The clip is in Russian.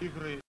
Игры